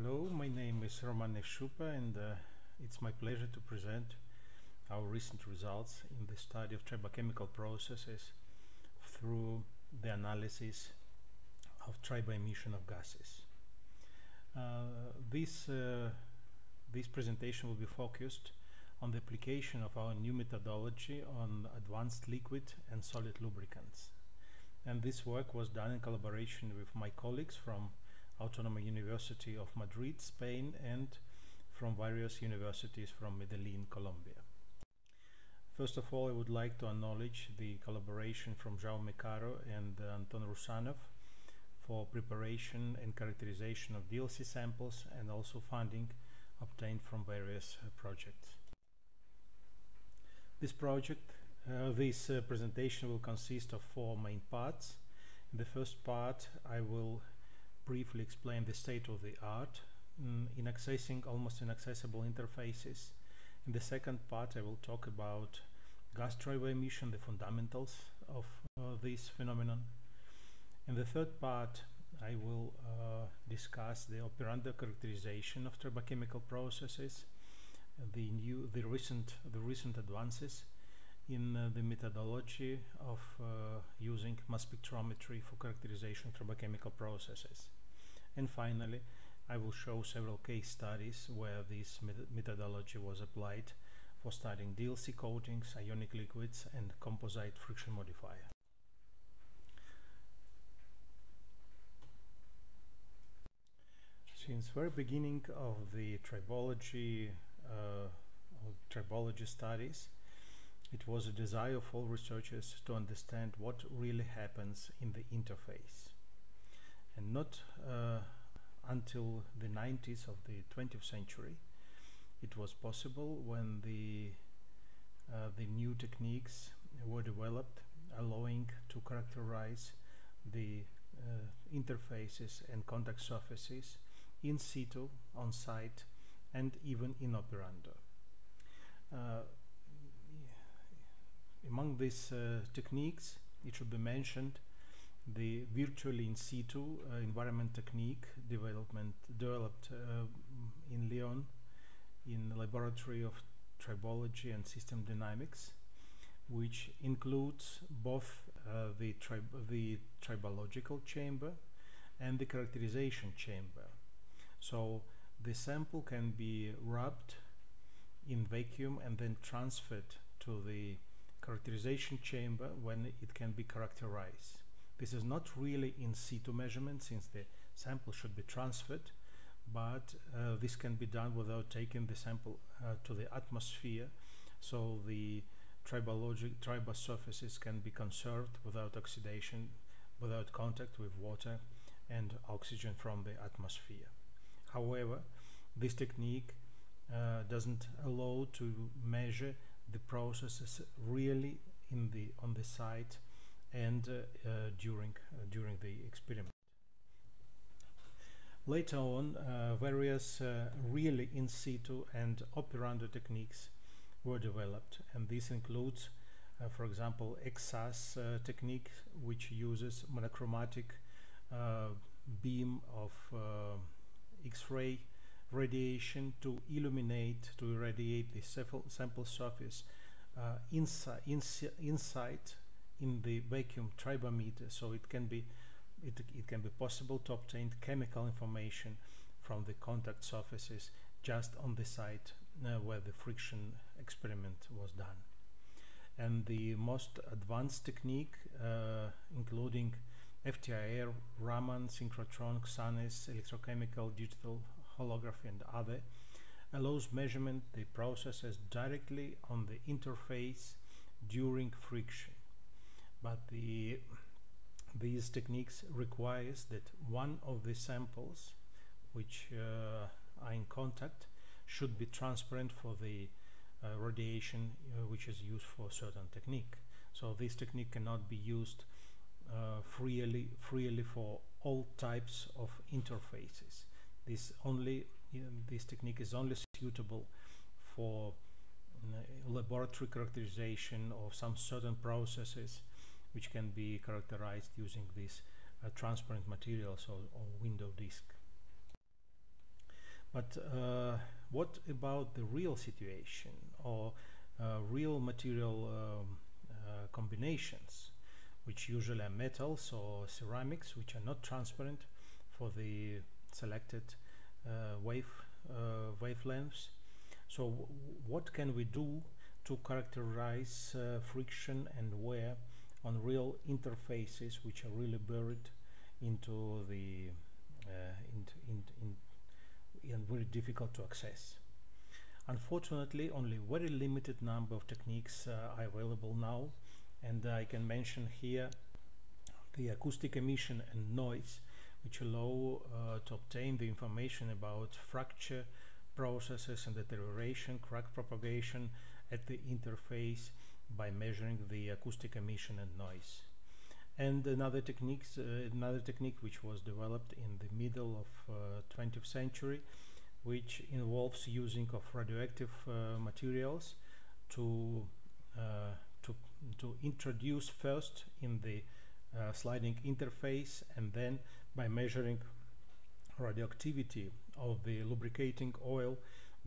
Hello, my name is Roman Nevshupa and uh, it's my pleasure to present our recent results in the study of tribochemical processes through the analysis of triboemission of gases. Uh, this, uh, this presentation will be focused on the application of our new methodology on advanced liquid and solid lubricants. And this work was done in collaboration with my colleagues from Autonomous University of Madrid, Spain, and from various universities from Medellin, Colombia. First of all, I would like to acknowledge the collaboration from Jaume Caro and uh, Anton Rusanov for preparation and characterization of DLC samples and also funding obtained from various uh, projects. This project, uh, this uh, presentation will consist of four main parts. In the first part, I will briefly explain the state of the art mm, in accessing almost inaccessible interfaces. In the second part, I will talk about gas triboemission, the fundamentals of uh, this phenomenon. In the third part, I will uh, discuss the operandi characterization of tribochemical processes, the new, the recent, the recent advances in uh, the methodology of uh, using mass spectrometry for characterization of tribochemical processes. And finally, I will show several case studies where this methodology was applied for studying DLC coatings, ionic liquids and composite friction modifier. Since very beginning of the tribology, uh, of tribology studies, it was a desire of all researchers to understand what really happens in the interface. And not uh, until the 90s of the 20th century it was possible when the uh, the new techniques were developed allowing to characterize the uh, interfaces and contact surfaces in situ, on site and even in operando. Uh, among these uh, techniques it should be mentioned the virtually in situ uh, environment technique development developed uh, in Lyon in the laboratory of tribology and system dynamics which includes both uh, the, tri the tribological chamber and the characterization chamber. So the sample can be rubbed in vacuum and then transferred to the characterization chamber when it can be characterized this is not really in situ measurement since the sample should be transferred, but uh, this can be done without taking the sample uh, to the atmosphere, so the tribologic tribal surfaces can be conserved without oxidation, without contact with water and oxygen from the atmosphere. However, this technique uh, doesn't allow to measure the processes really in the on the site and uh, uh, during uh, during the experiment. Later on, various really in situ and operando techniques were developed, and this includes, for example, EXAS technique, which uses monochromatic beam of X-ray radiation to illuminate, to irradiate the sample surface uh, inside, insi inside in the vacuum tribometer so it can be it, it can be possible to obtain chemical information from the contact surfaces just on the site uh, where the friction experiment was done. And the most advanced technique uh, including FTIR, Raman, synchrotron, XANES, electrochemical, digital holography and other allows measurement the processes directly on the interface during friction but the these techniques requires that one of the samples which uh, are in contact should be transparent for the uh, radiation uh, which is used for a certain technique. So this technique cannot be used uh, freely freely for all types of interfaces. This only you know, this technique is only suitable for uh, laboratory characterization of some certain processes which can be characterized using this uh, transparent materials or, or window disk. But uh, what about the real situation or uh, real material um, uh, combinations, which usually are metals or ceramics, which are not transparent for the selected uh, wave uh, wavelengths. So what can we do to characterize friction and wear on real interfaces which are really buried into the uh, in, in, and very difficult to access. Unfortunately, only very limited number of techniques uh, are available now, and I can mention here the acoustic emission and noise, which allow uh, to obtain the information about fracture processes and deterioration, crack propagation at the interface by measuring the acoustic emission and noise. And another techniques, uh, another technique which was developed in the middle of uh, 20th century, which involves using of radioactive uh, materials to uh, to to introduce first in the uh, sliding interface and then by measuring radioactivity of the lubricating oil,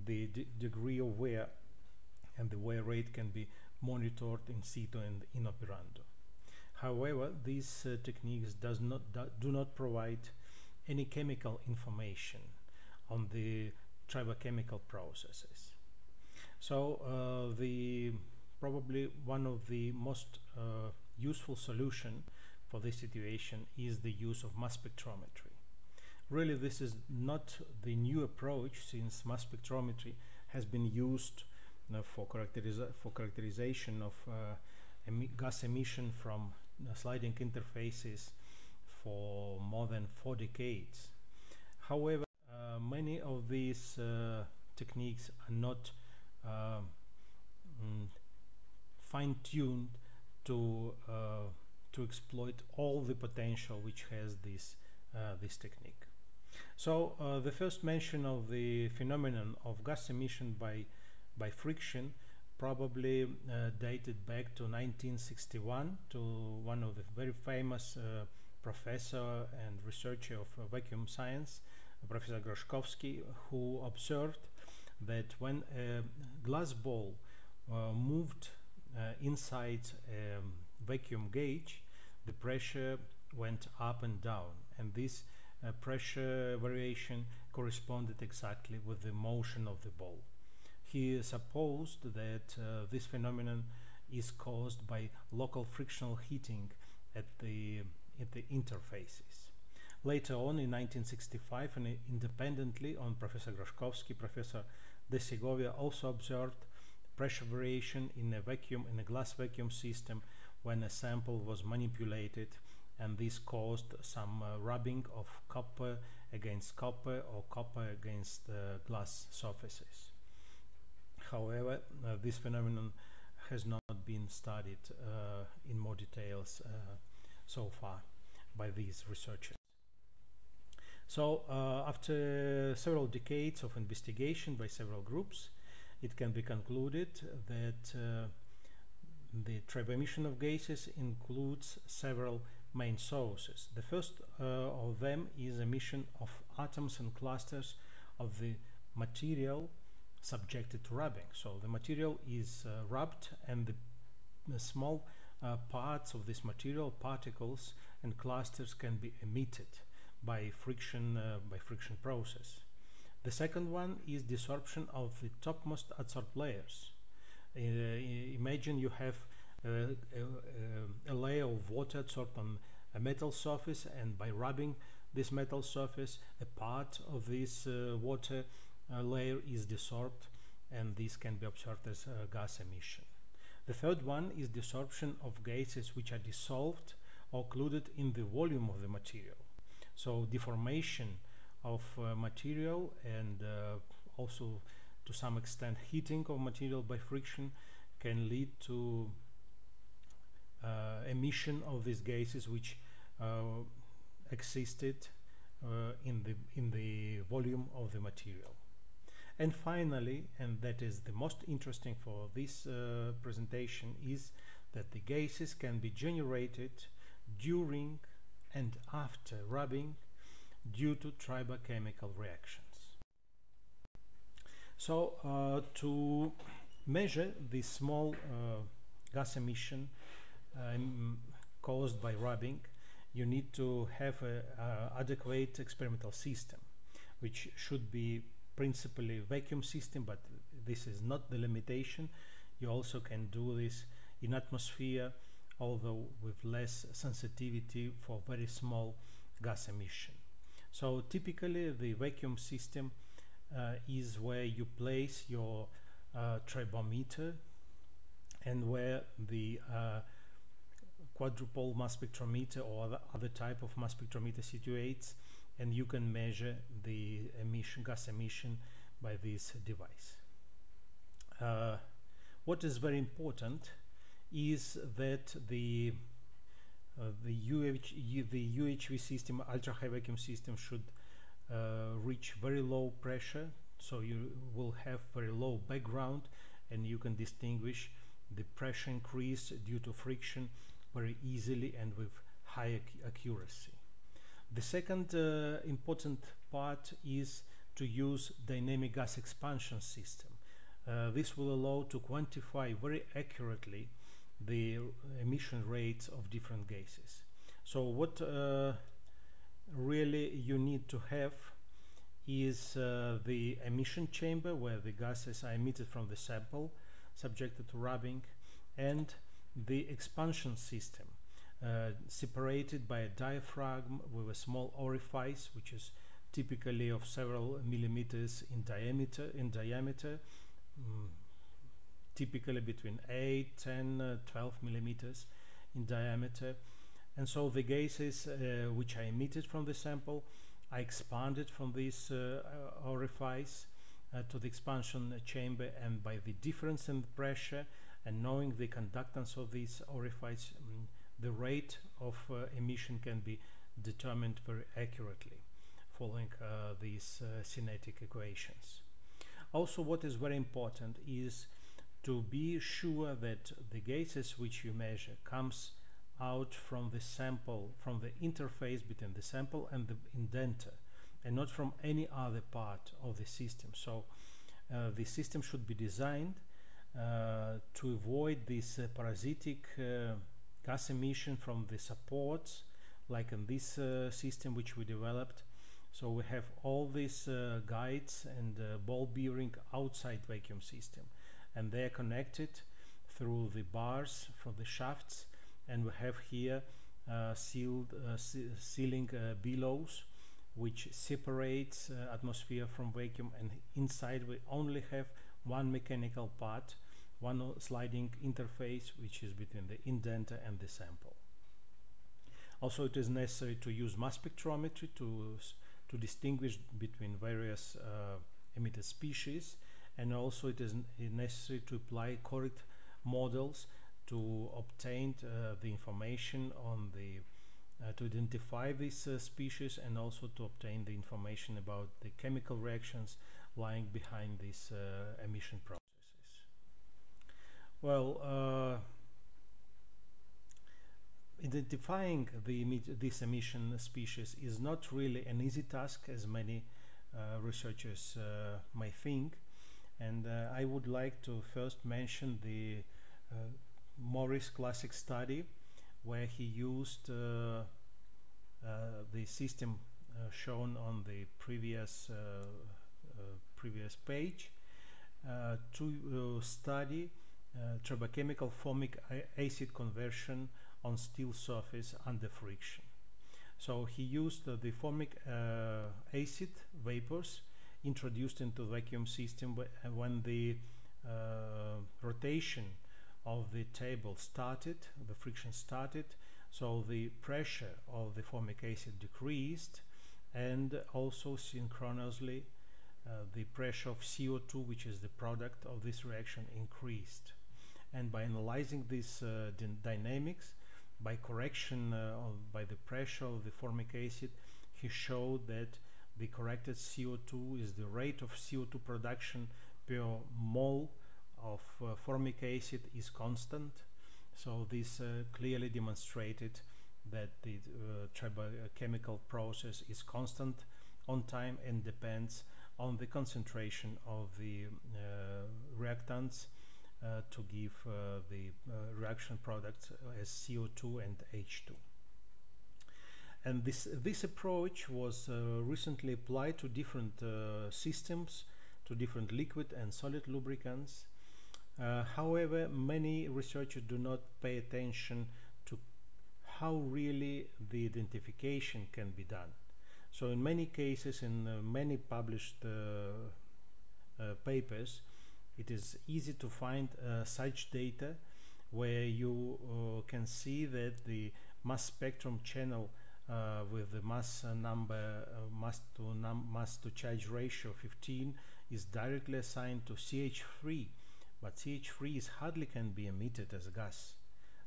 the degree of wear and the wear rate can be monitored in situ and in operando. However, these uh, techniques does not do not provide any chemical information on the tribochemical processes. So uh, the probably one of the most uh, useful solution for this situation is the use of mass spectrometry. Really, this is not the new approach since mass spectrometry has been used for, characteriza for characterization of uh, emi gas emission from uh, sliding interfaces for more than four decades. However, uh, many of these techniques are not um, mm, fine-tuned to uh, to exploit all the potential which has this uh, this technique. So uh, the first mention of the phenomenon of gas emission by by friction probably uh, dated back to 1961 to one of the very famous uh, professor and researcher of uh, vacuum science, Professor Groszkowski, who observed that when a glass ball uh, moved uh, inside a vacuum gauge, the pressure went up and down, and this uh, pressure variation corresponded exactly with the motion of the ball. He supposed that uh, this phenomenon is caused by local frictional heating at the, at the interfaces. Later on in 1965 and independently on Professor Groszkowski, Professor De Segovia also observed pressure variation in a vacuum in a glass vacuum system when a sample was manipulated and this caused some uh, rubbing of copper against copper or copper against uh, glass surfaces. However, uh, this phenomenon has not been studied uh, in more details uh, so far by these researchers. So uh, after several decades of investigation by several groups, it can be concluded that the triboemission of gases includes several main sources. The first uh, of them is emission of atoms and clusters of the material subjected to rubbing. So the material is uh, rubbed and the, the small uh, parts of this material, particles and clusters can be emitted by friction, uh, by friction process. The second one is desorption of the topmost adsorbed layers. Uh, imagine you have uh, a, a, layer of water adsorbed on a metal surface and by rubbing this metal surface a part of this uh, water uh, layer is desorbed and this can be observed as gas emission. The third one is desorption of gases which are dissolved or occluded in the volume of the material. So deformation of uh, material and uh, also to some extent heating of material by friction can lead to uh, emission of these gases which uh, existed uh, in the in the volume of the material. And finally, and that is the most interesting for this uh, presentation, is that the gases can be generated during and after rubbing due to tribochemical reactions. So uh, to measure the small uh, gas emission um, caused by rubbing, you need to have an adequate experimental system, which should be principally vacuum system, but this is not the limitation. You also can do this in atmosphere, although with less sensitivity for very small gas emission. So typically the vacuum system uh, is where you place your uh, tribometer and where the uh, quadrupole mass spectrometer or other, other type of mass spectrometer situates and you can measure the emission gas emission by this device. Uh, what is very important is that the uh, the UH, the UHV system, ultra high vacuum system, should uh, reach very low pressure, so you will have very low background, and you can distinguish the pressure increase due to friction very easily and with high ac accuracy. The second uh, important part is to use dynamic gas expansion system. Uh, this will allow to quantify very accurately the emission rates of different gases. So what uh, really you need to have is uh, the emission chamber where the gases are emitted from the sample subjected to rubbing and the expansion system uh, separated by a diaphragm with a small orifice which is typically of several millimeters in diameter in diameter mm, typically between 8 10 uh, 12 millimeters in diameter. And so the gases uh, which I emitted from the sample I expanded from this uh, orifice uh, to the expansion chamber and by the difference in pressure and knowing the conductance of this orifice the rate of uh, emission can be determined very accurately following uh, these uh, kinetic equations. Also what is very important is to be sure that the gases which you measure comes out from the sample, from the interface between the sample and the indenter and not from any other part of the system. So uh, the system should be designed uh, to avoid this uh, parasitic uh, gas emission from the supports like in this system which we developed. So we have all these uh, guides and uh, ball bearing outside vacuum system. And they are connected through the bars from the shafts. And we have here uh, sealed sealing bellows which separates atmosphere from vacuum. And inside we only have one mechanical part, one sliding interface which is between the indenter and the sample. Also it is necessary to use mass spectrometry to, to distinguish between various uh, emitted species and also it is necessary to apply correct models to obtain uh, the information on the uh, to identify these uh, species and also to obtain the information about the chemical reactions lying behind this uh, emission processes. Well, uh, identifying the this emission species is not really an easy task as many uh, researchers uh, may think. And uh, I would like to first mention the uh, Morris classic study where he used the system shown on the previous previous page uh, to uh, study uh, tribochemical formic acid conversion on steel surface under friction. So he used uh, the formic uh, acid vapors introduced into the vacuum system when the uh, rotation of the table started, the friction started, so the pressure of the formic acid decreased and also synchronously uh, the pressure of CO2 which is the product of this reaction increased and by analyzing these uh, dynamics by correction uh, of, by the pressure of the formic acid he showed that the corrected CO2 is the rate of CO2 production per mole of uh, formic acid is constant. So this uh, clearly demonstrated that the uh, chemical process is constant on time and depends on the concentration of the uh, reactants to give uh, the reaction products as CO2 and H2. And this, this approach was recently applied to different systems, to different liquid and solid lubricants. Uh, however, many researchers do not pay attention to how really the identification can be done. So in many cases, in uh, many published uh, uh, papers, it is easy to find uh, such data where you uh, can see that the mass spectrum channel uh, with the mass number mass to num mass to charge ratio 15 is directly assigned to CH3 but CH3 is hardly can be emitted as a gas.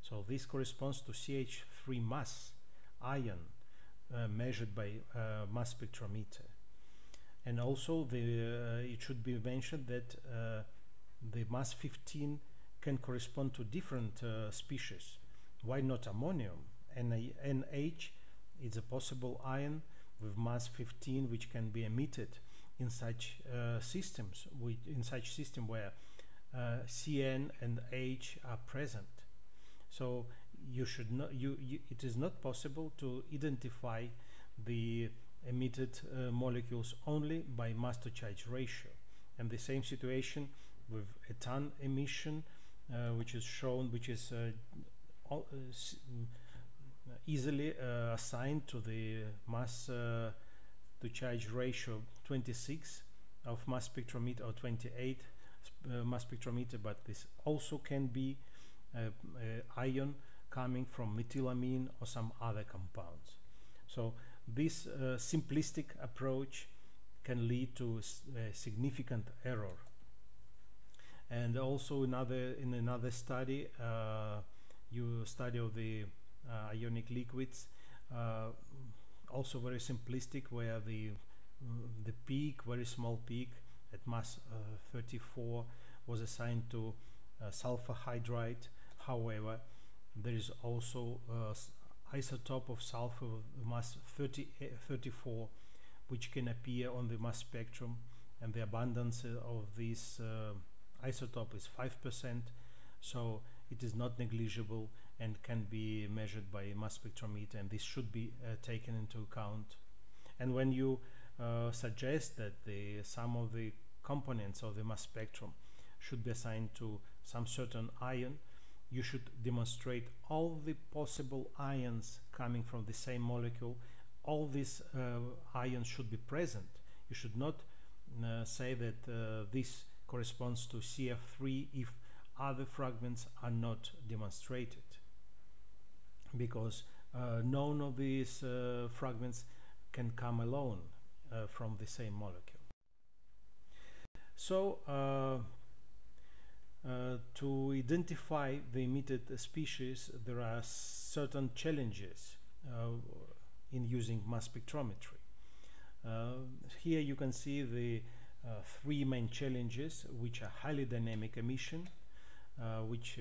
So this corresponds to CH3 mass ion uh, measured by uh, mass spectrometer. And also the uh, it should be mentioned that the mass 15 can correspond to different species. Why not ammonium? NH is a possible ion with mass 15 which can be emitted in such uh, systems in such system where uh, CN and H are present. So you should not you, you, it is not possible to identify the emitted uh, molecules only by mass to charge ratio. And the same situation with a ton emission uh, which is shown which is uh, uh easily uh, assigned to the mass uh, to charge ratio 26 of mass spectrometer or 28 mass spectrometer but this also can be ion coming from methylamine or some other compounds. So this uh, simplistic approach can lead to significant error. And also another in another study, uh, you study of the uh, ionic liquids, uh, also very simplistic, where the the peak, very small peak at mass uh, 34, was assigned to sulfur hydride. However, there is also isotope of sulfur mass 30, eh, 34 which can appear on the mass spectrum and the abundance of this uh, isotope is 5% so it is not negligible and can be measured by mass spectrometer and this should be uh, taken into account. And when you uh, suggest that the some of the components of the mass spectrum should be assigned to some certain ion you should demonstrate all the possible ions coming from the same molecule. All these uh, ions should be present. You should not uh, say that uh, this corresponds to CF3 if other fragments are not demonstrated because uh, none of these uh, fragments can come alone uh, from the same molecule so uh, to identify the emitted species, there are certain challenges uh, in using mass spectrometry. Uh, here you can see the uh, three main challenges, which are highly dynamic emission, uh, which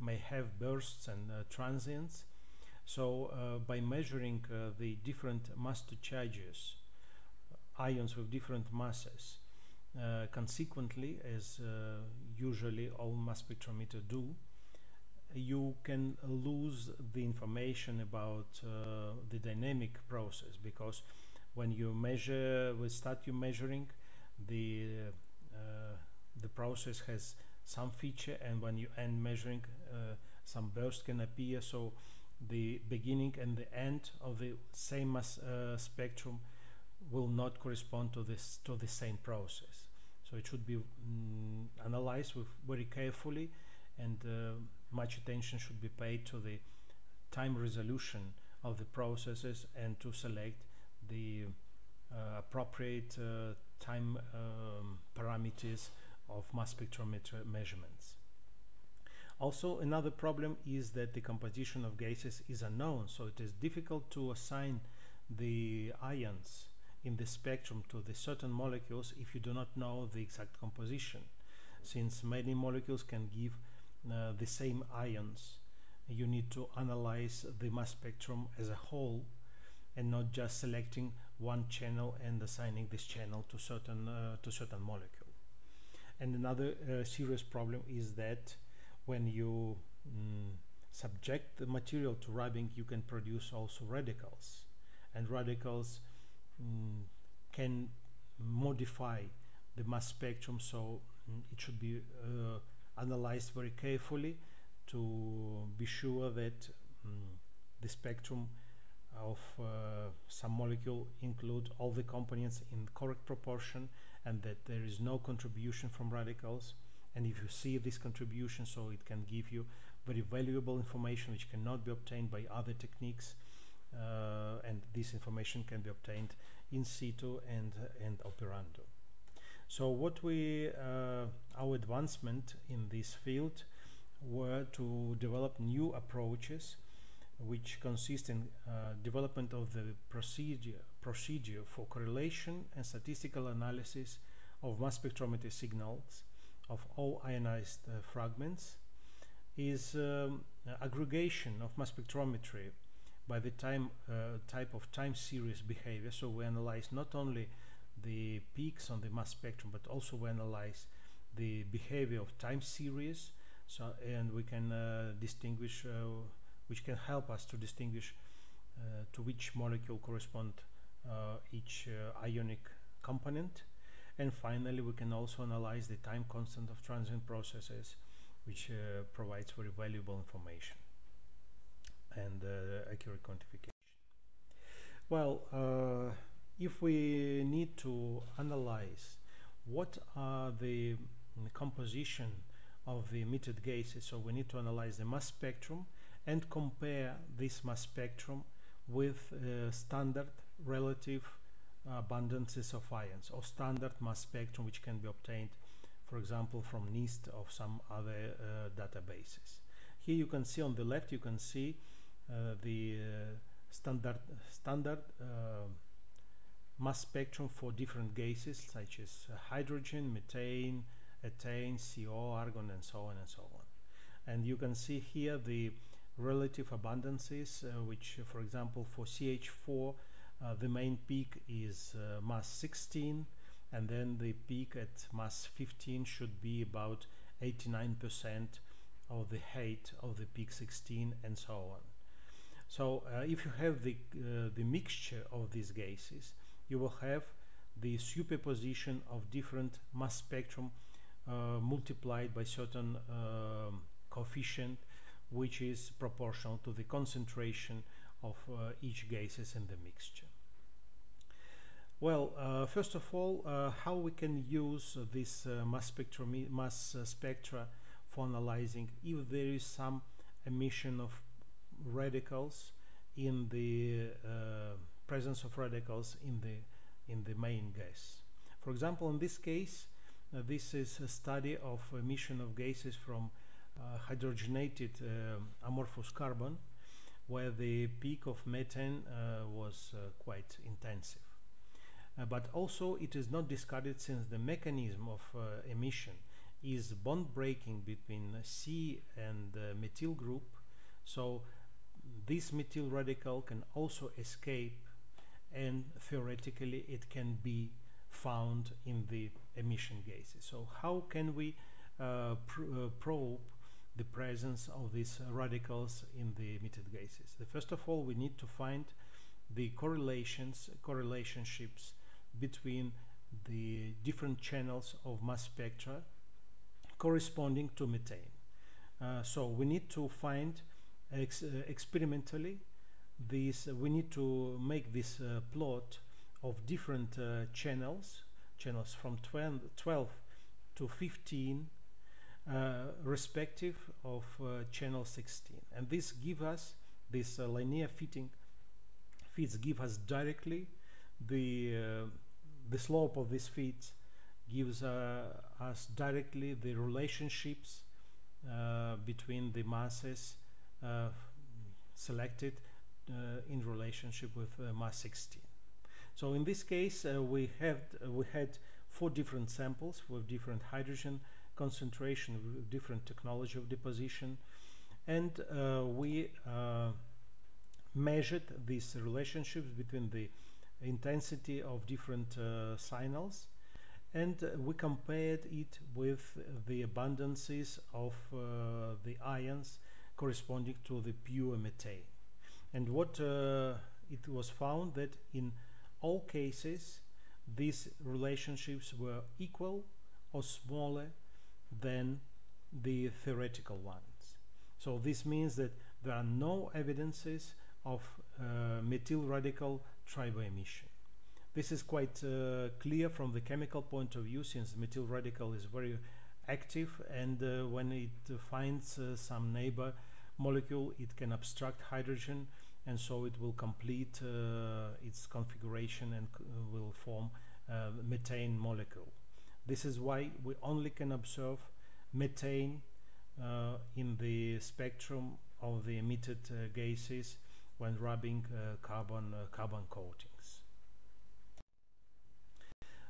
may have bursts and transients. So by measuring the different mass to charges, ions with different masses, uh, consequently, as uh, usually all mass spectrometer do, you can lose the information about uh, the dynamic process because when you measure, we start you measuring, the uh, the process has some feature, and when you end measuring, uh, some burst can appear. So the beginning and the end of the same uh, spectrum will not correspond to this to the same process so it should be mm, analyzed very carefully and uh, much attention should be paid to the time resolution of the processes and to select the uh, appropriate uh, time um, parameters of mass spectrometer measurements. Also, another problem is that the composition of gases is unknown, so it is difficult to assign the ions in the spectrum to the certain molecules if you do not know the exact composition since many molecules can give uh, the same ions you need to analyze the mass spectrum as a whole and not just selecting one channel and assigning this channel to certain uh, to certain molecule. And another uh, serious problem is that when you mm, subject the material to rubbing, you can produce also radicals, and radicals mm, can modify the mass spectrum. So mm, it should be uh, analyzed very carefully to be sure that mm, the spectrum of uh, some molecule include all the components in correct proportion and that there is no contribution from radicals. And if you see this contribution so it can give you very valuable information which cannot be obtained by other techniques uh, and this information can be obtained in situ and and operando. So what we uh, our advancement in this field were to develop new approaches which consists in uh, development of the procedure procedure for correlation and statistical analysis of mass spectrometry signals of all ionized uh, fragments is um, aggregation of mass spectrometry by the time uh, type of time series behavior. So we analyze not only the peaks on the mass spectrum but also we analyze the behavior of time series. So and we can uh, distinguish uh, which can help us to distinguish uh, to which molecule correspond uh, each uh, ionic component. And finally we can also analyze the time constant of transient processes which uh, provides very valuable information and accurate quantification. Well if we need to analyze what are the composition of the emitted gases so we need to analyze the mass spectrum and compare this mass spectrum with uh, standard relative abundances of ions or standard mass spectrum which can be obtained for example from NIST or some other uh, databases. Here you can see on the left you can see uh, the uh, standard standard uh, mass spectrum for different gases such as hydrogen, methane, ethane, CO, argon and so on and so on. And you can see here the relative abundances uh, which for example for CH4 uh, the main peak is uh, mass 16 and then the peak at mass 15 should be about 89% of the height of the peak 16 and so on. So uh, if you have the, uh, the mixture of these gases, you will have the superposition of different mass spectrum uh, multiplied by certain um, coefficient which is proportional to the concentration of uh, each gases in the mixture. Well, uh, first of all, uh, how we can use this uh, mass, mass uh, spectra for analyzing if there is some emission of radicals in the uh, presence of radicals in the in the main gas. For example, in this case, this is a study of emission of gases from hydrogenated amorphous carbon, where the peak of methane was quite intensive. Uh, but also it is not discarded since the mechanism of uh, emission is bond breaking between C and the methyl group so this methyl radical can also escape and theoretically it can be found in the emission gases so how can we uh, pr uh, probe the presence of these radicals in the emitted gases The first of all we need to find the correlations correlationships between the different channels of mass spectra corresponding to methane. Uh, so we need to find ex uh, experimentally this we need to make this uh, plot of different uh, channels channels from 12, 12 to 15 uh, respective of channel 16 and this give us this linear fitting fits give us directly the the slope of this fit gives uh, us directly the relationships uh, between the masses uh, selected uh, in relationship with uh, mass 16. So in this case we have we had four different samples with different hydrogen concentration, with different technology of deposition, and we measured these relationships between the intensity of different uh, signals. And uh, we compared it with the abundances of uh, the ions corresponding to the pure methane. And what uh, it was found that in all cases these relationships were equal or smaller than the theoretical ones so this means that there are no evidences of uh, methyl radical triboemission this is quite uh, clear from the chemical point of view since methyl radical is very active and uh, when it finds uh, some neighbor molecule it can abstract hydrogen and so it will complete uh, its configuration and uh, will form methane molecule. This is why we only can observe methane uh, in the spectrum of the emitted gases when rubbing carbon carbon coatings.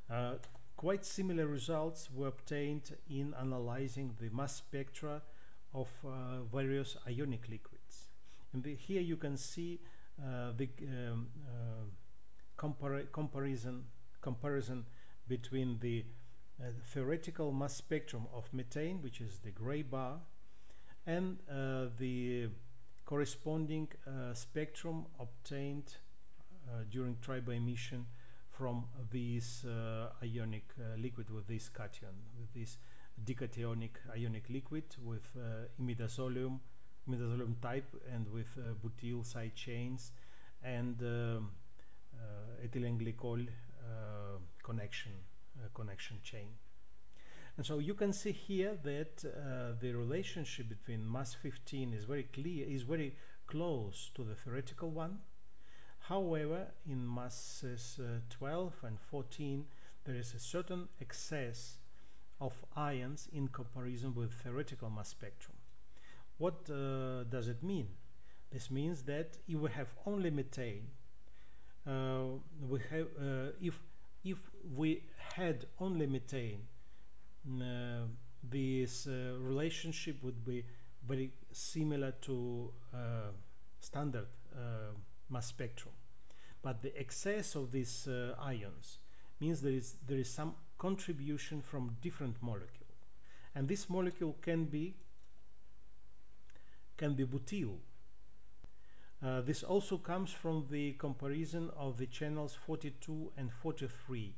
Uh, quite similar results were obtained in analyzing the mass spectra of uh, various ionic liquids. And the, here you can see uh, the um, uh, compar comparison comparison between the uh, theoretical mass spectrum of methane, which is the gray bar, and uh, the corresponding spectrum obtained during triboemission from this uh, ionic uh, liquid with this cation, with this dicationic ionic liquid with uh, imidazolium, imidazolium type and with uh, butyl side chains and um, uh, ethylene glycol uh, connection connection chain. And so you can see here that uh, the relationship between mass 15 is very clear, is very close to the theoretical one, However, in masses uh, 12 and 14, there is a certain excess of ions in comparison with theoretical mass spectrum. What uh, does it mean? This means that if we have only methane, uh, we have uh, if if we had only methane, uh, this uh, relationship would be very similar to standard mass spectrum. But the excess of these uh, ions means there is, there is some contribution from different molecule. And this molecule can be, can be butyl. Uh, this also comes from the comparison of the channels 42 and 43,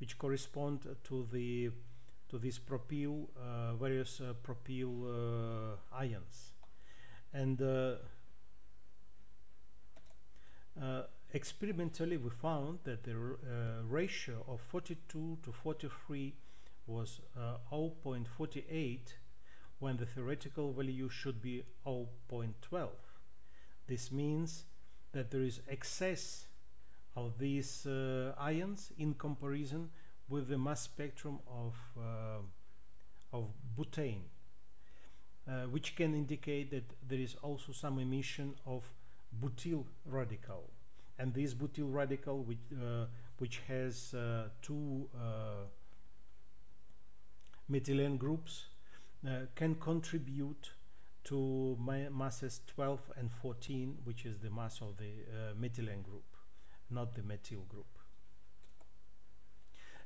which correspond to the to these propyl uh, various uh, propyl uh, ions. And uh, experimentally we found that the ratio of 42 to 43 was uh, 0.48 when the theoretical value should be 0.12 this means that there is excess of these uh, ions in comparison with the mass spectrum of uh, of butane uh, which can indicate that there is also some emission of butyl radical. And this butyl radical which uh, which has uh, two uh, methylene groups can contribute to masses 12 and 14 which is the mass of the uh, methylene group not the methyl group.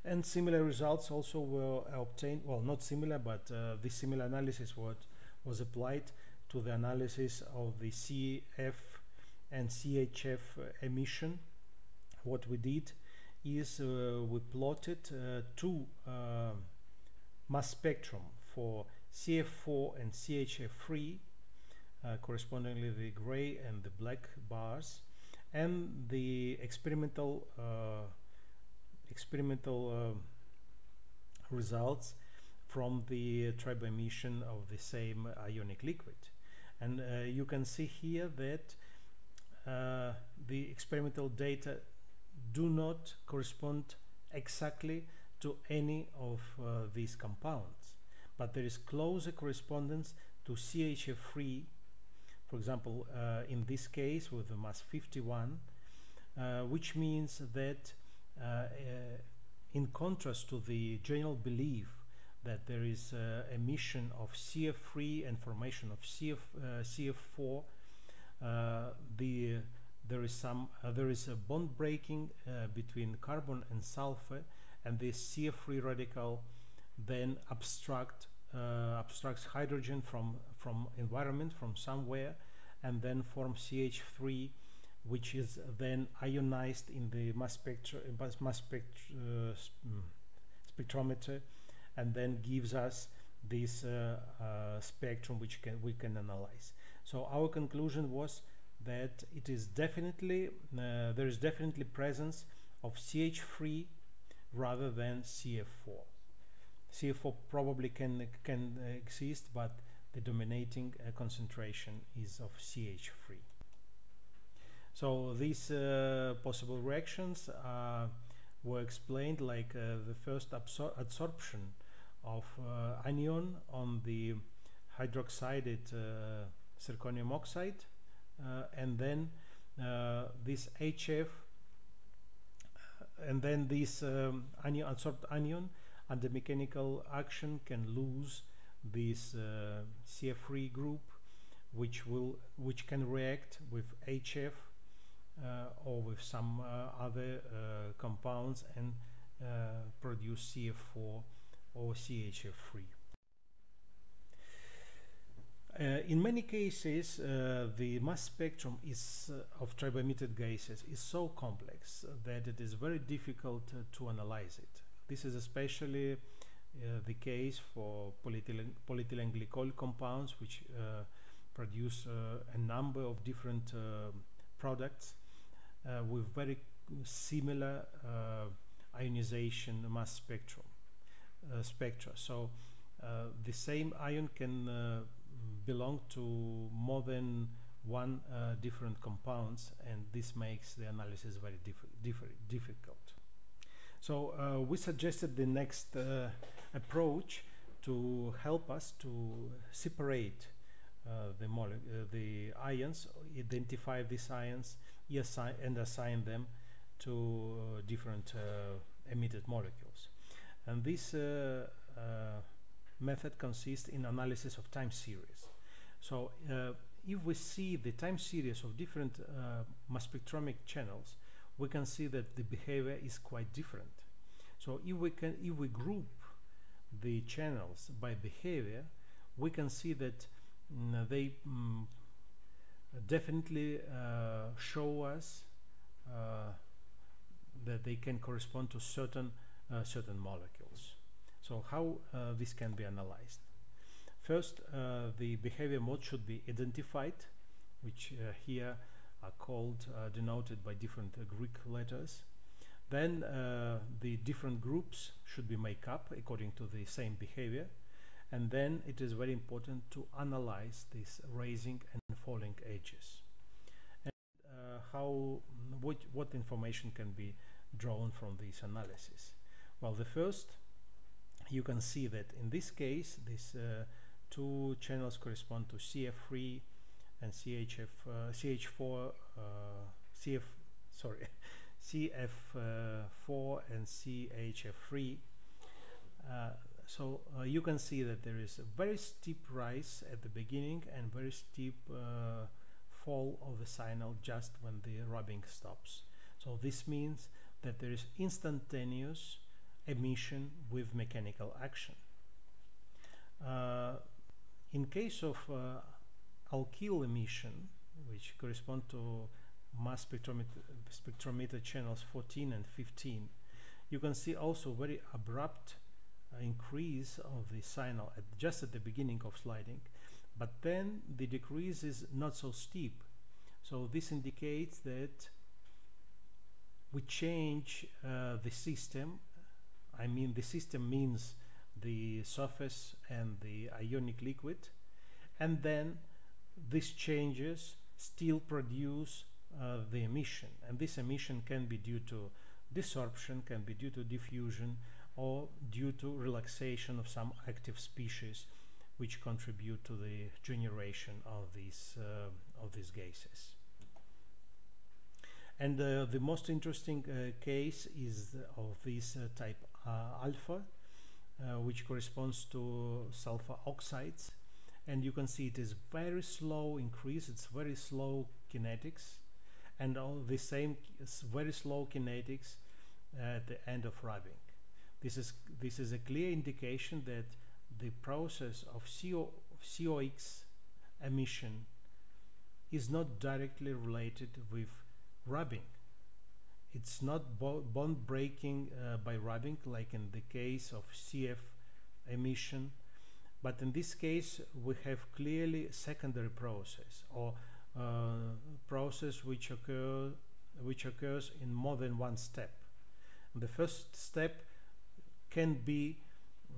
And similar results also were obtained well not similar but uh, this similar analysis what was applied to the analysis of the CF and CHF emission. What we did is uh, we plotted uh, two uh, mass spectrum for CF4 and CHF3 uh, correspondingly the gray and the black bars and the experimental uh, experimental uh, results from the triboemission of the same ionic liquid. And you can see here that uh, the experimental data do not correspond exactly to any of uh, these compounds but there is closer correspondence to CHF3 for example uh, in this case with the mass 51 uh, which means that uh, uh, in contrast to the general belief that there is emission of CF3 and formation of CF, CF4 uh, the there is some uh, there is a bond breaking uh, between carbon and sulfur and this CF3 radical then abstract uh, abstracts hydrogen from from environment from somewhere and then forms CH3 which is then ionized in the mass, spectra, mass spect, uh, mm, spectrometer and then gives us this uh, uh, spectrum which can we can analyze. So our conclusion was that it is definitely uh, there is definitely presence of CH3 rather than CF4 CF4 probably can can exist but the dominating uh, concentration is of CH3 so these uh, possible reactions uh, were explained like uh, the first absor absorption of uh, anion on the hydroxided uh, zirconium oxide uh, and then this HF and then this um, anion adsorbed anion under mechanical action can lose this CF3 group which will which can react with HF uh, or with some uh, other uh, compounds and produce CF4 or CHF3. Uh, in many cases, uh, the mass spectrum is uh, of triboemitted gases is so complex that it is very difficult to analyze it. This is especially the case for polyethylene, polyethylene glycol compounds, which produce a number of different products uh, with very similar uh, ionization mass spectrum uh, spectra. So the same ion can belong to more than one uh, different compounds and this makes the analysis very diff difficult. So uh, we suggested the next uh, approach to help us to separate the, the ions, identify these ions assign and assign them to uh, different uh, emitted molecules. And this uh, method consists in analysis of time series. So if we see the time series of different mass spectromic channels, we can see that the behavior is quite different. So if we can if we group the channels by behavior, we can see that mm, they mm, definitely uh, show us uh, that they can correspond to certain uh, certain molecules. So how this can be analyzed? First, the behavior mode should be identified, which here are called denoted by different Greek letters. Then uh, the different groups should be made up according to the same behavior. And then it is very important to analyze these rising and falling edges. And uh, how what, what information can be drawn from this analysis well the first you can see that in this case these uh, two channels correspond to CF3 and CHF uh, CH4 uh, CF sorry CF4 and CHF3 uh, so uh, you can see that there is a very steep rise at the beginning and very steep uh, fall of the signal just when the rubbing stops. So this means that there is instantaneous emission with mechanical action. Uh, in case of uh, alkyl emission which correspond to mass spectrometer, spectrometer channels 14 and 15 you can see also very abrupt increase of the signal at just at the beginning of sliding but then the decrease is not so steep. So this indicates that we change uh, the system. I mean the system means the surface and the ionic liquid and then these changes still produce uh, the emission and this emission can be due to desorption can be due to diffusion or due to relaxation of some active species which contribute to the generation of these uh, of these gases. And uh, the most interesting uh, case is of this uh, type uh, alpha, uh, which corresponds to sulfur oxides. And you can see it is very slow increase, it's very slow kinetics. and all the same very slow kinetics at the end of rubbing. This is this is a clear indication that the process of CO, COX emission is not directly related with rubbing. It's not bo bond breaking uh, by rubbing like in the case of CF emission, but in this case we have clearly secondary process or uh, process which occur which occurs in more than one step. The first step can be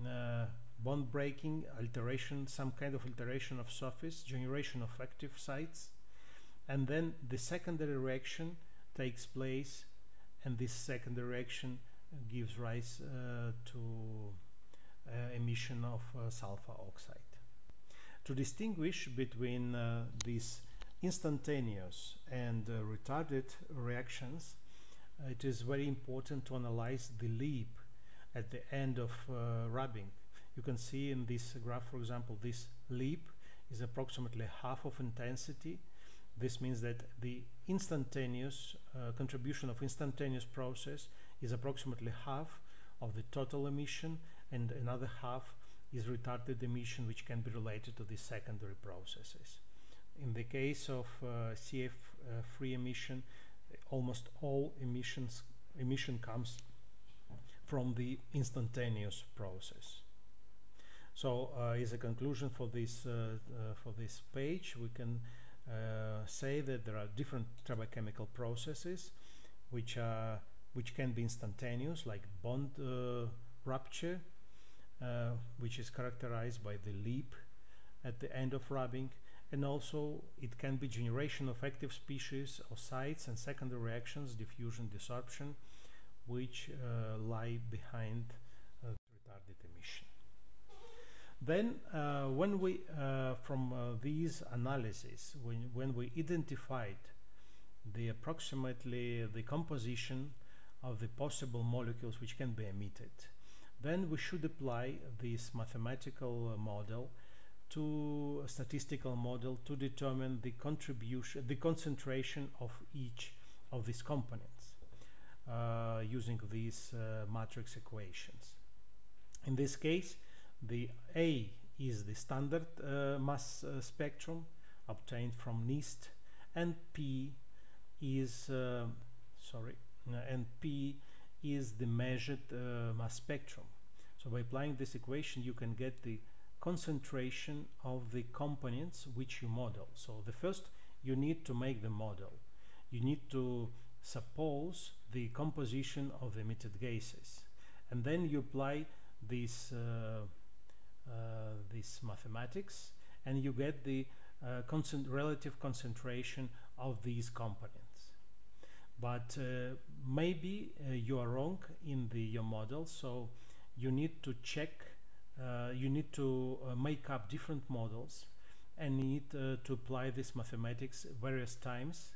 uh, bond breaking, alteration, some kind of alteration of surface, generation of active sites, and then the secondary reaction takes place, and this secondary reaction gives rise uh, to emission of uh, sulfur oxide. To distinguish between uh, these instantaneous and uh, retarded reactions, it is very important to analyze the leap at the end of uh, rubbing. You can see in this graph, for example, this leap is approximately half of intensity. This means that the instantaneous uh, contribution of instantaneous process is approximately half of the total emission and another half is retarded emission which can be related to the secondary processes. In the case of uh, CF3 uh, emission, almost all emissions emission comes from the instantaneous process. So, uh, as a conclusion for this uh, uh, for this page, we can uh, say that there are different tribochemical processes, which are which can be instantaneous, like bond rupture, which is characterized by the leap at the end of rubbing, and also it can be generation of active species or sites and secondary reactions, diffusion, desorption, which uh, lie behind uh, retarded emission. Then, uh, when we, uh, from uh, these analyses, when, when we identified the approximately the composition of the possible molecules which can be emitted, then we should apply this mathematical model to a statistical model to determine the contribution, the concentration of each of these components uh, using these uh, matrix equations. In this case, the A is the standard uh, mass uh, spectrum obtained from NIST and P is, uh, sorry, uh, and P is the measured mass spectrum. So by applying this equation, you can get the concentration of the components which you model. So the first you need to make the model. You need to suppose the composition of the emitted gases and then you apply this uh, uh, this mathematics and you get the uh, concent relative concentration of these components but uh, maybe uh, you are wrong in the your model so you need to check uh, you need to uh, make up different models and need uh, to apply this mathematics various times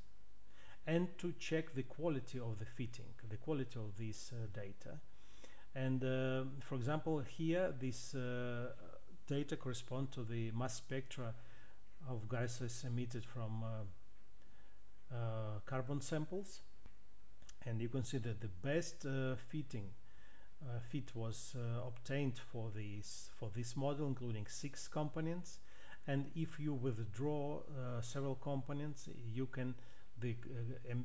and to check the quality of the fitting, the quality of this data. And for example, here this data correspond to the mass spectra of gases emitted from uh, uh, carbon samples and you can see that the best uh, fitting uh, fit was uh, obtained for this for this model including six components. And if you withdraw uh, several components you can the um,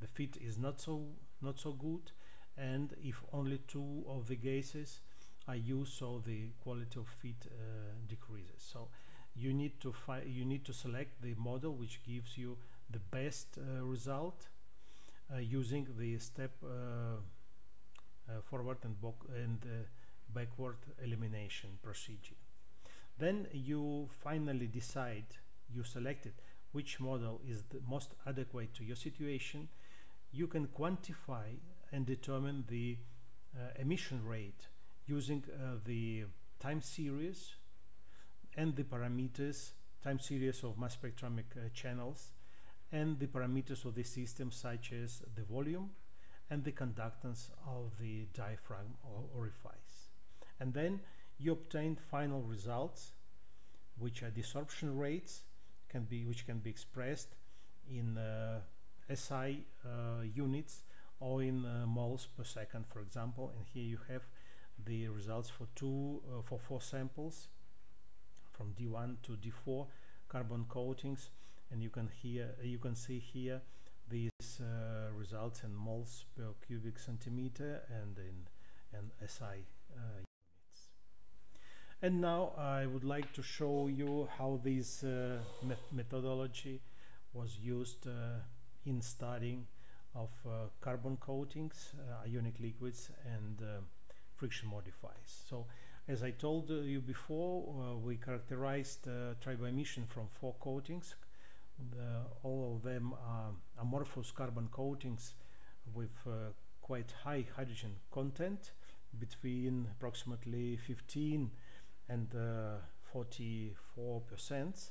the fit is not so not so good. And if only two of the gases are used so the quality of fit uh, decreases. So you need to you need to select the model which gives you the best uh, result uh, using the step uh, forward and, and uh, backward elimination procedure. Then you finally decide, you selected which model is the most adequate to your situation. You can quantify and determine the uh, emission rate using uh, the time series and the parameters, time series of mass spectrometric uh, channels and the parameters of the system such as the volume, and the conductance of the diaphragm or orifice. And then you obtain final results which are desorption rates can be which can be expressed in uh, SI uh, units or in uh, moles per second, for example. And here you have the results for two uh, for four samples from D1 to D4 carbon coatings, and you can here you can see here these uh, results in moles per cubic centimeter and in SI uh, units. And now I would like to show you how this uh, met methodology was used uh, in studying of uh, carbon coatings, uh, ionic liquids and friction modifiers. So as I told you before, we characterized triboemission from four coatings the, all of them are amorphous carbon coatings with uh, quite high hydrogen content between approximately 15 and uh, 44 percent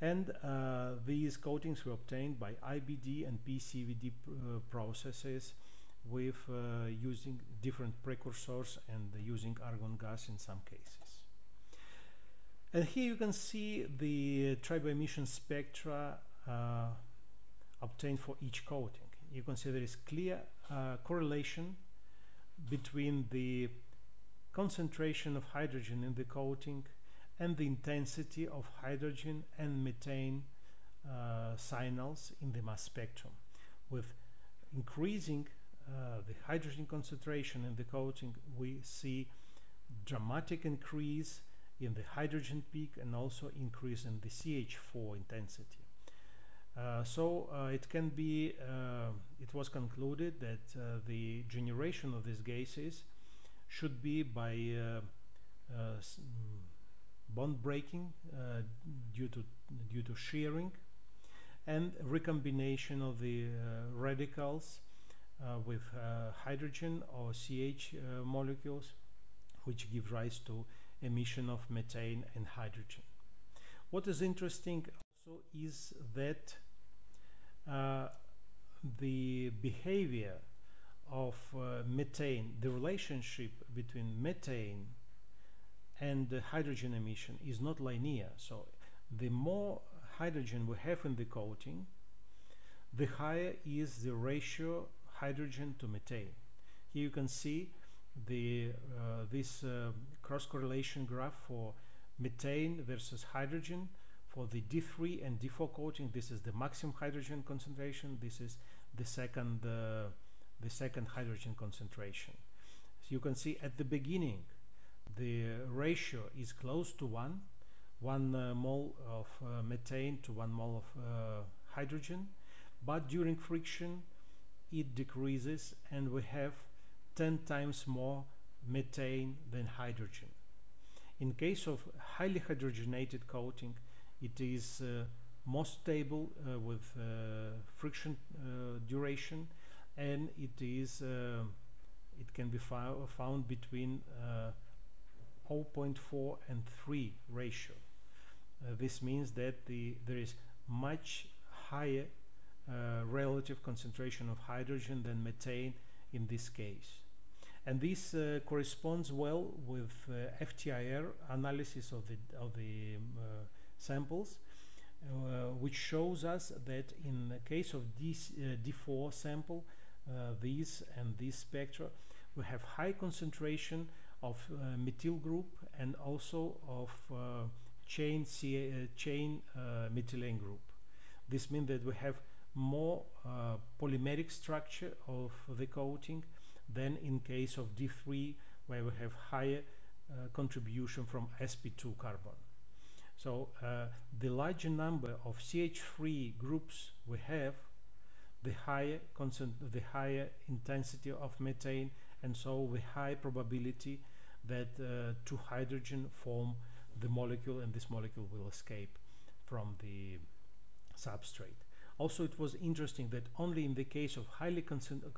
and uh, these coatings were obtained by IBD and PCVD uh, processes with uh, using different precursors and using argon gas in some cases. And here you can see the triboemission spectra uh, obtained for each coating. You can see there is clear uh, correlation between the concentration of hydrogen in the coating and the intensity of hydrogen and methane uh, signals in the mass spectrum. With increasing uh, the hydrogen concentration in the coating, we see dramatic increase in the hydrogen peak and also increase in the CH4 intensity. Uh, so uh, it can be, uh, it was concluded that uh, the generation of these gases should be by uh, uh, mm, bond breaking due to due to shearing and recombination of the radicals with hydrogen or CH molecules which give rise to emission of methane and hydrogen. What is interesting also is that uh, the behavior of uh, methane, the relationship between methane and the hydrogen emission is not linear. So the more hydrogen we have in the coating, the higher is the ratio hydrogen to methane. Here you can see the uh, this uh, cross correlation graph for methane versus hydrogen for the D3 and D4 coating. This is the maximum hydrogen concentration. This is the second uh, the second hydrogen concentration. So you can see at the beginning the ratio is close to one one uh, mole of uh, methane to one mole of uh, hydrogen. But during friction it decreases and we have 10 times more methane than hydrogen. In case of highly hydrogenated coating, it is uh, most stable uh, with uh, friction uh, duration and it is uh, it can be found between uh, 0.4 and 3 ratio. this means that the there is much higher relative concentration of hydrogen than methane in this case and this uh, corresponds well with uh, FTIR analysis of the of the um, uh, samples uh, which shows us that in the case of uh, D4 sample these and these spectra we have high concentration of methyl group and also of chain C chain methylene group. This means that we have more polymeric structure of the coating than in case of D3 where we have higher uh, contribution from sp2 carbon. So uh, the larger number of CH3 groups we have, the higher the higher intensity of methane and so the high probability that uh, two hydrogen form the molecule and this molecule will escape from the substrate. Also, it was interesting that only in the case of highly,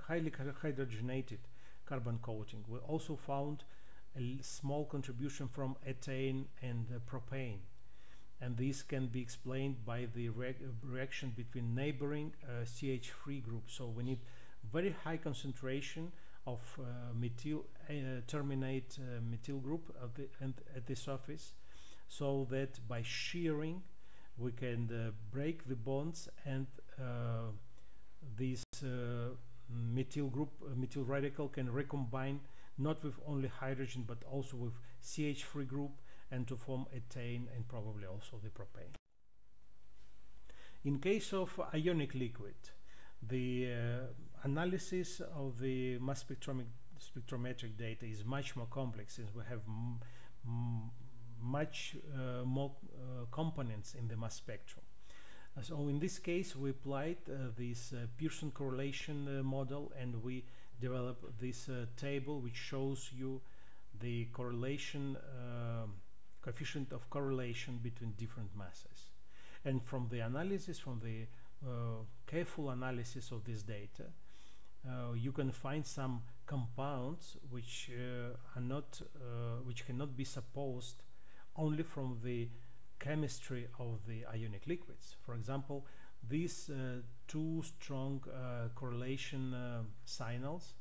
highly hydrogenated carbon coating, we also found a small contribution from ethane and uh, propane. And this can be explained by the re reaction between neighboring uh, CH3 groups. So we need very high concentration of uh, methyl uh, terminate uh, methyl group at the, at the surface so that by shearing we can uh, break the bonds and uh, this uh, methyl group, uh, methyl radical can recombine not with only hydrogen but also with CH3 group and to form ethane and probably also the propane. In case of ionic liquid, the uh, analysis of the mass spectrometric, spectrometric data is much more complex since we have much uh, more uh, components in the mass spectrum. Uh, so in this case we applied this Pearson correlation model and we developed this table which shows you the correlation um, coefficient of correlation between different masses and from the analysis from the uh, careful analysis of this data uh, you can find some compounds which uh, are not which cannot be supposed only from the chemistry of the ionic liquids for example these uh, two strong uh, correlation uh, signals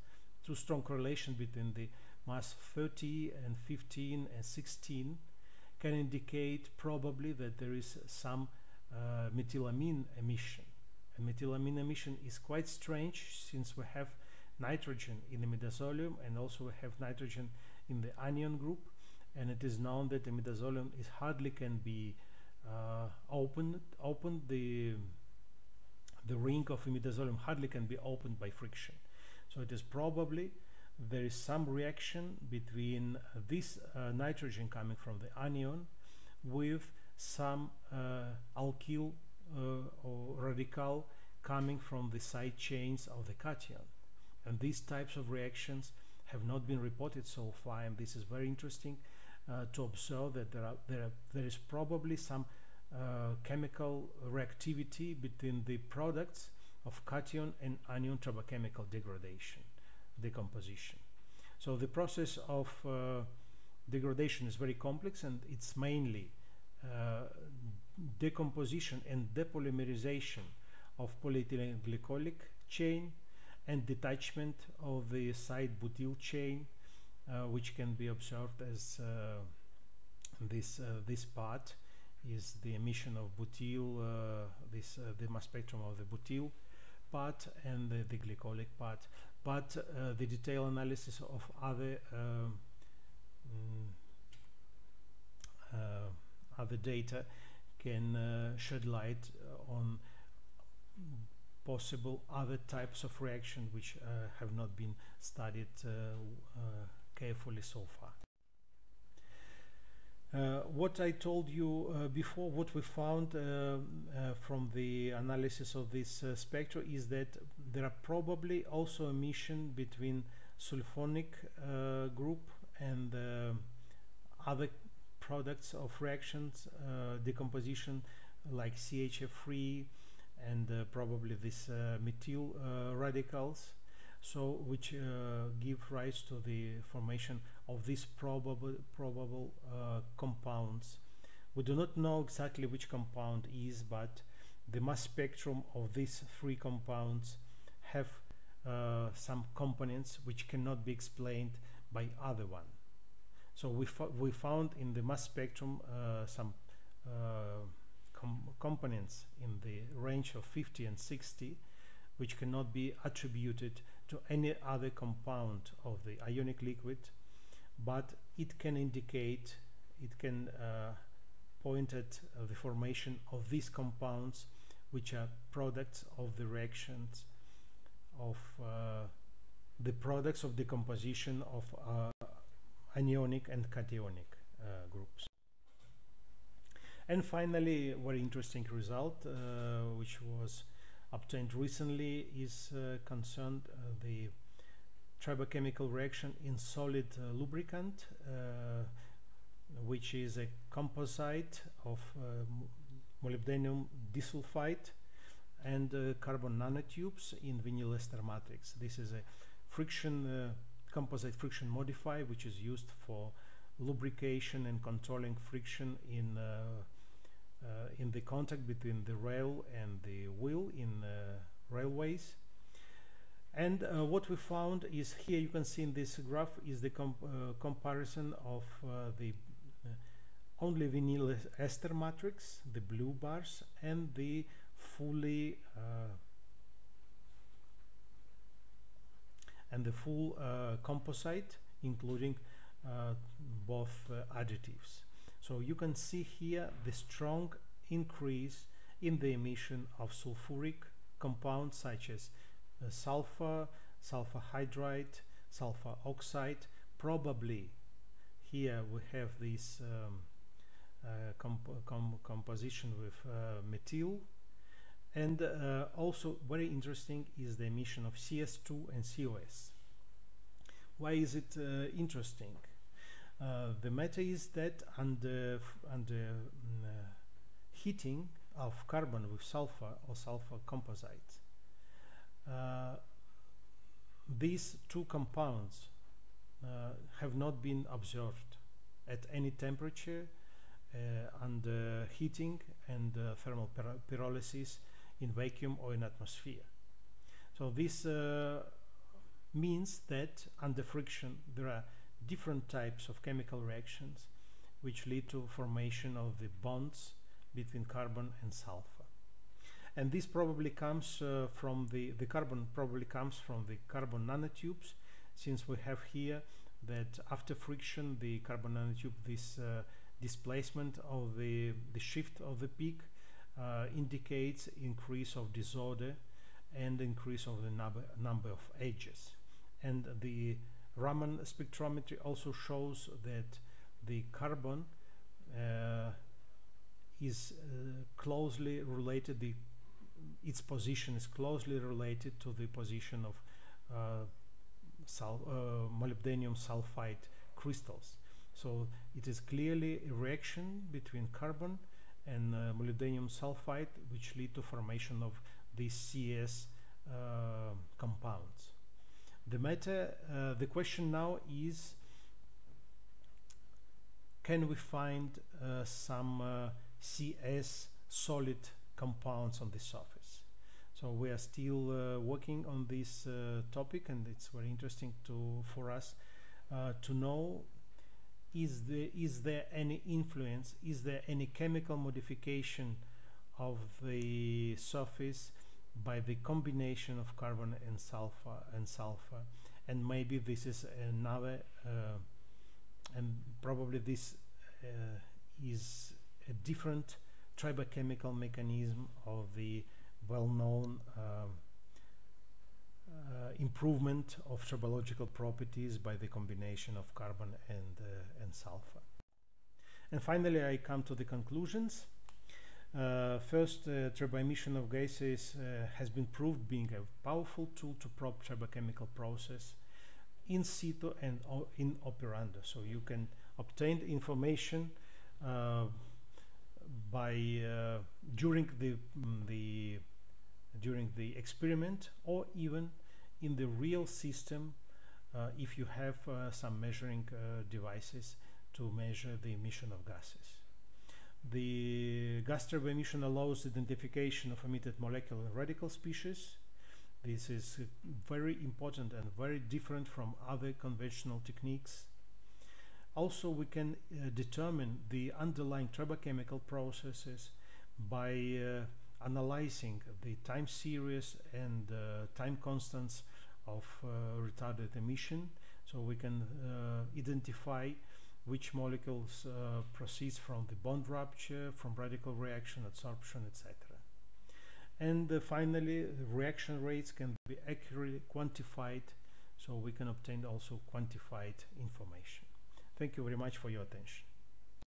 two strong correlation between the mass 30 and 15 and 16 can indicate probably that there is some uh, methylamine emission. And methylamine emission is quite strange since we have nitrogen in the imidazolium and also we have nitrogen in the anion group and it is known that imidazolium is hardly can be uh, opened opened the the ring of imidazolium hardly can be opened by friction. So it is probably there is some reaction between uh, this uh, nitrogen coming from the anion with some uh, alkyl or radical coming from the side chains of the cation. And these types of reactions have not been reported so far and this is very interesting. uh, to observe that there, are, there, are, there is probably some uh, chemical reactivity between the products of cation and anion tribochemical degradation decomposition. So the process of uh, degradation is very complex and it's mainly uh, decomposition and depolymerization of polyethylene glycolic chain and detachment of the side butyl chain uh, which can be observed as uh, this uh, this part is the emission of butyl uh, this the mass spectrum of the butyl part and the, the glycolic part. But uh, the detailed analysis of other um, mm, uh, other data can uh, shed light on possible other types of reaction which uh, have not been studied uh, uh, carefully so far. Uh, what I told you uh, before, what we found uh, uh from the analysis of this uh, spectra is that there are probably also emission between sulfonic uh, group and other products of reactions decomposition like CHF3 and probably this methyl radicals so which uh, give rise to the formation of these probable probable uh, compounds. We do not know exactly which compound is but the mass spectrum of these three compounds have uh, some components which cannot be explained by other one. So we, we found in the mass spectrum uh, some uh, com components in the range of 50 and 60 which cannot be attributed to any other compound of the ionic liquid but it can indicate it can uh, point at the formation of these compounds which are products of the reactions of uh, the products of decomposition of uh, anionic and cationic uh, groups. And finally very interesting result uh, which was obtained recently is uh, concerned uh, the tribochemical reaction in solid uh, lubricant which is a composite of molybdenum disulfide and uh, carbon nanotubes in vinyl ester matrix. This is a friction uh, composite friction modifier which is used for lubrication and controlling friction in uh, in the contact between the rail and the wheel in uh, railways and uh, what we found is here you can see in this graph is the comp comparison of the only vinyl ester matrix the blue bars and the fully and the full uh, composite including uh, both uh, additives. So you can see here the strong increase in the emission of sulfuric compounds such as uh, sulfur, sulfur hydride, sulfur oxide. Probably here we have this um, uh, comp com composition with uh, methyl and uh, also very interesting is the emission of CS2 and COS. Why is it uh, interesting? Uh, the matter is that under, under um, heating of carbon with sulfur or sulfur composite, uh, these two compounds uh, have not been observed at any temperature uh, under heating and thermal pyrolysis in vacuum or in atmosphere. So this means that under friction there are different types of chemical reactions which lead to formation of the bonds between carbon and sulfur. And this probably comes uh, from the the carbon probably comes from the carbon nanotubes since we have here that after friction the carbon nanotube this uh, displacement of the the shift of the peak uh, indicates increase of disorder and increase of the number number of edges. And the Raman spectrometry also shows that the carbon uh, is uh, closely related the its position is closely related to the position of uh, sul uh, molybdenum sulfide crystals. So it is clearly a reaction between carbon and uh, molybdenum sulfide which lead to formation of these CS uh, compounds the matter uh, the question now is can we find uh, some uh, CS solid compounds on the surface? So we are still uh, working on this uh, topic and it's very interesting to for us to know is there is there any influence is there any chemical modification of the surface by the combination of carbon and sulfur and sulfur and maybe this is another uh, and probably this uh, is a different tribochemical mechanism of the well-known um, uh, improvement of tribological properties by the combination of carbon and, uh, and sulfur. And finally I come to the conclusions. Uh, first, uh, emission of gases uh, has been proved being a powerful tool to probe tribochemical process in situ and in operando. So you can obtain information uh, by uh, during the mm, the during the experiment or even in the real system uh, if you have some measuring devices to measure the emission of gases. The gas triboemission allows identification of emitted molecular radical species. This is very important and very different from other conventional techniques. Also, we can uh, determine the underlying tribochemical processes by uh, analyzing the time series and uh, time constants of uh, retarded emission. So we can uh, identify which molecules uh, proceeds from the bond rupture, from radical reaction, adsorption, etc. And uh, finally, the reaction rates can be accurately quantified, so we can obtain also quantified information. Thank you very much for your attention.